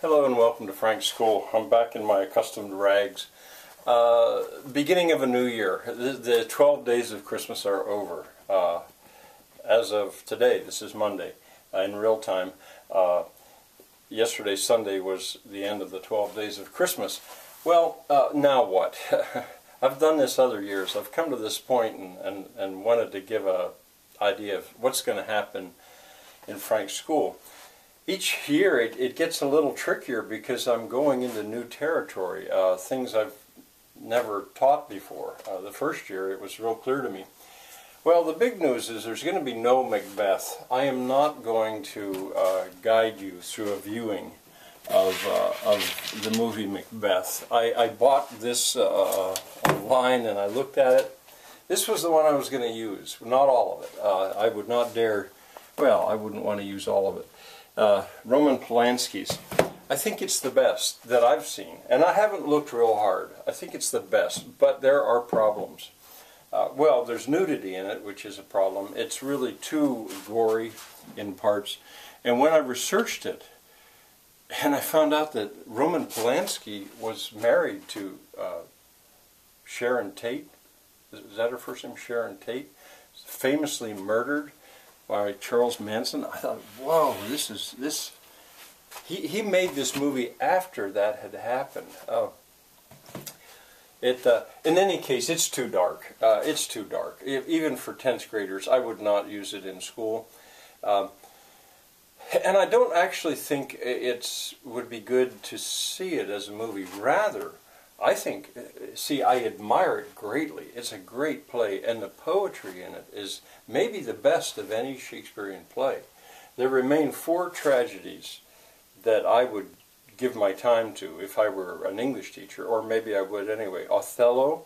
Hello and welcome to Frank's School. I'm back in my accustomed rags. Uh, beginning of a new year. The, the 12 days of Christmas are over. Uh, as of today, this is Monday, uh, in real time. Uh, yesterday, Sunday, was the end of the 12 days of Christmas. Well, uh, now what? I've done this other years. I've come to this point and, and, and wanted to give a idea of what's going to happen in Frank's School each year it, it gets a little trickier because I'm going into new territory, uh, things I've never taught before. Uh, the first year it was real clear to me. Well, the big news is there's going to be no Macbeth. I am not going to uh, guide you through a viewing of, uh, of the movie Macbeth. I, I bought this uh, online and I looked at it. This was the one I was going to use, not all of it. Uh, I would not dare, well, I wouldn't want to use all of it uh, Roman Polanski's. I think it's the best that I've seen, and I haven't looked real hard. I think it's the best, but there are problems. Uh, well, there's nudity in it, which is a problem. It's really too gory in parts. And when I researched it, and I found out that Roman Polanski was married to uh, Sharon Tate. Is that her first name? Sharon Tate? Famously murdered by Charles Manson. I thought, whoa, this is this. He he made this movie after that had happened. Oh. It, uh, in any case, it's too dark. Uh, it's too dark. Even for 10th graders, I would not use it in school. Um, and I don't actually think it would be good to see it as a movie. Rather, I think, see, I admire it greatly. It's a great play, and the poetry in it is maybe the best of any Shakespearean play. There remain four tragedies that I would give my time to if I were an English teacher, or maybe I would anyway. Othello,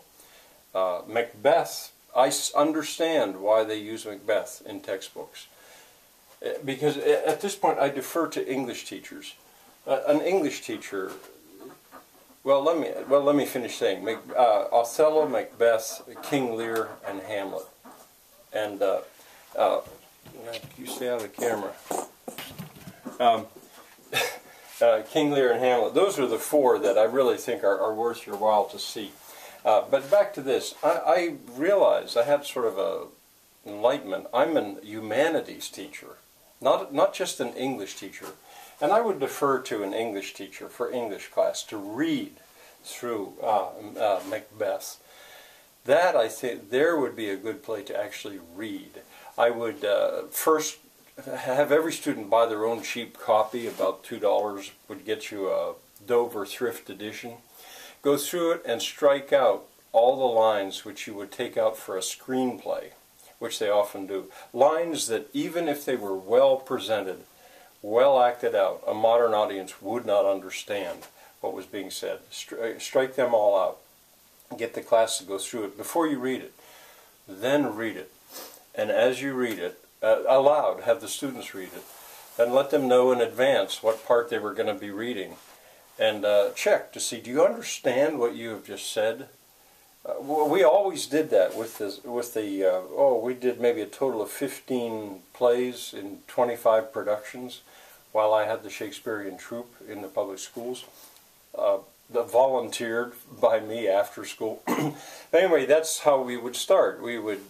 uh, Macbeth. I understand why they use Macbeth in textbooks. Uh, because at this point I defer to English teachers. Uh, an English teacher well, let me well let me finish saying uh, Othello, Macbeth, King Lear, and Hamlet, and uh, uh, you stay out of the camera. Um, uh, King Lear and Hamlet. Those are the four that I really think are, are worth your while to see. Uh, but back to this, I, I realized I had sort of a enlightenment. I'm an humanities teacher, not not just an English teacher. And I would defer to an English teacher for English class to read through uh, uh, Macbeth. That, I think, there would be a good play to actually read. I would uh, first have every student buy their own cheap copy, about $2 would get you a Dover thrift edition. Go through it and strike out all the lines which you would take out for a screenplay, which they often do. Lines that even if they were well presented, well acted out, a modern audience would not understand what was being said. Stri strike them all out. Get the class to go through it before you read it. Then read it. And as you read it, uh, aloud, have the students read it. And let them know in advance what part they were going to be reading. And uh, check to see, do you understand what you have just said? Uh, we always did that with the, with the uh, oh, we did maybe a total of 15 plays in 25 productions while I had the Shakespearean troupe in the public schools. Uh, volunteered by me after school. anyway, that's how we would start. We would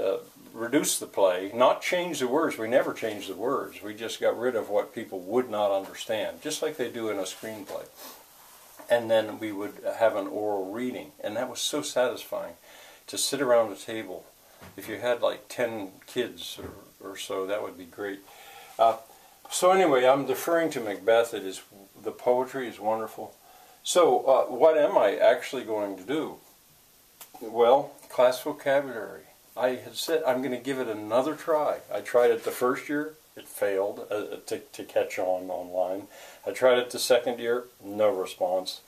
uh, reduce the play, not change the words. We never changed the words. We just got rid of what people would not understand, just like they do in a screenplay. And then we would have an oral reading, and that was so satisfying to sit around a table. If you had like 10 kids or, or so, that would be great. Uh, so anyway, I'm deferring to Macbeth. It is the poetry is wonderful. So uh, what am I actually going to do? Well, class vocabulary. I had said I'm going to give it another try. I tried it the first year. It failed uh, to, to catch on online. I tried it the second year. No response.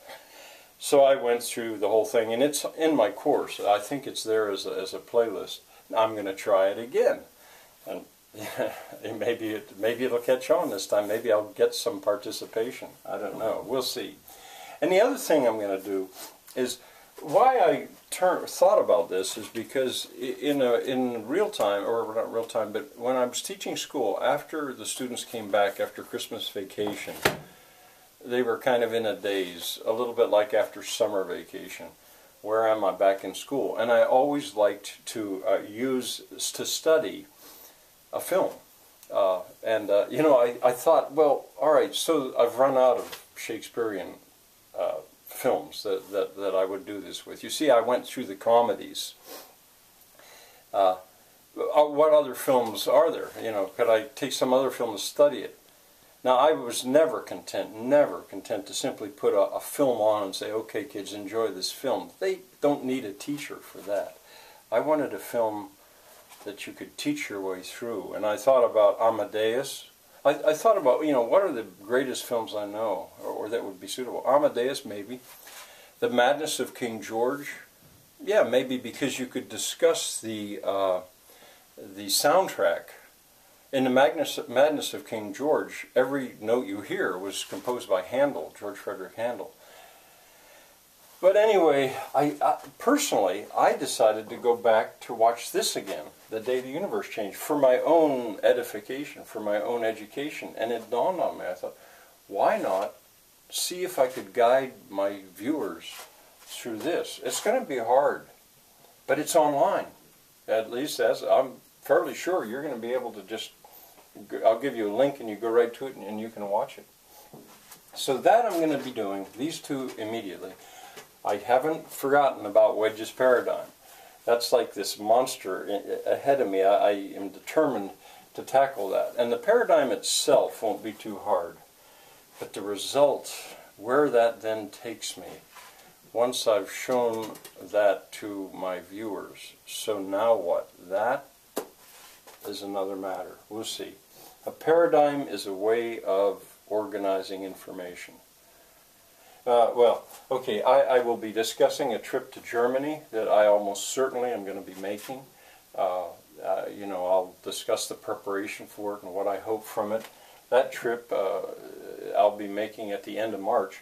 So I went through the whole thing, and it's in my course. I think it's there as a, as a playlist. I'm going to try it again. And yeah, maybe it maybe it'll catch on this time. Maybe I'll get some participation. I don't know. We'll see. And the other thing I'm going to do is why I turn, thought about this is because in a, in real time, or not real time, but when I was teaching school, after the students came back after Christmas vacation, they were kind of in a daze, a little bit like after summer vacation. Where am I back in school? And I always liked to uh, use to study a film. Uh, and uh, you know, I, I thought, well, all right, so I've run out of Shakespearean uh, films that, that, that I would do this with. You see, I went through the comedies. Uh, uh, what other films are there? You know, could I take some other film to study it? Now, I was never content, never content to simply put a, a, film on and say, okay, kids, enjoy this film. They don't need a teacher for that. I wanted a film that you could teach your way through. And I thought about Amadeus. I, I thought about, you know, what are the greatest films I know or, or that would be suitable? Amadeus, maybe. The Madness of King George. Yeah, maybe because you could discuss the, uh, the soundtrack in the Magnus, Madness of King George, every note you hear was composed by Handel, George Frederick Handel. But anyway, I, I, personally, I decided to go back to watch this again, The Day the Universe Changed, for my own edification, for my own education. And it dawned on me, I thought, why not see if I could guide my viewers through this? It's going to be hard, but it's online. At least as I'm fairly sure you're going to be able to just I'll give you a link and you go right to it and, you can watch it. So that I'm going to be doing, these two immediately. I haven't forgotten about Wedge's Paradigm. That's like this monster ahead of me. I, I am determined to tackle that. And the paradigm itself won't be too hard. But the result, where that then takes me, once I've shown that to my viewers, so now what? That is another matter. We'll see. A paradigm is a way of organizing information. Uh, well, okay, I, I, will be discussing a trip to Germany that I almost certainly am going to be making. Uh, uh, you know, I'll discuss the preparation for it and what I hope from it. That trip uh, I'll be making at the end of March.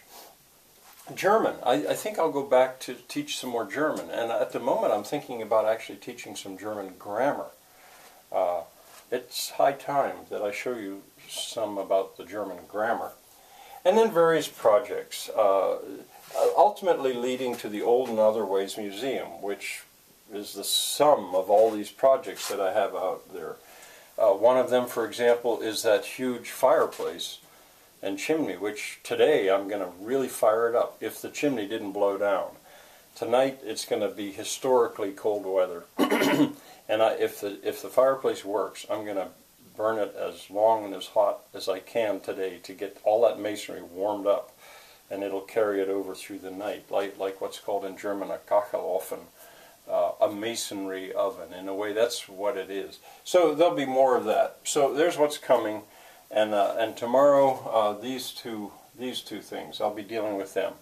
German. I, I, think I'll go back to teach some more German. And at the moment, I'm thinking about actually teaching some German grammar. Uh, it's high time that I show you some about the German grammar. And then various projects, uh, ultimately leading to the Old and Other Ways Museum, which is the sum of all these projects that I have out there. Uh, one of them, for example, is that huge fireplace and chimney, which today I'm going to really fire it up if the chimney didn't blow down. Tonight it's going to be historically cold weather. And I, if the if the fireplace works, I'm going to burn it as long and as hot as I can today to get all that masonry warmed up, and it'll carry it over through the night, like like what's called in German a Kachelofen, uh, a masonry oven. In a way, that's what it is. So there'll be more of that. So there's what's coming, and uh, and tomorrow uh, these two these two things I'll be dealing with them.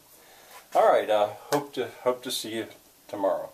All right. Uh, hope to hope to see you tomorrow.